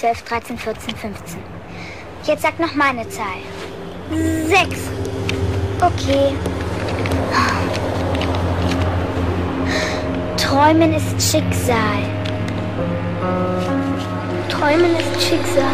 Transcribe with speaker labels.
Speaker 1: 12, 13, 14, 15. Jetzt sag noch meine Zahl. Sechs. Okay. Träumen ist Schicksal. Träumen ist Schicksal.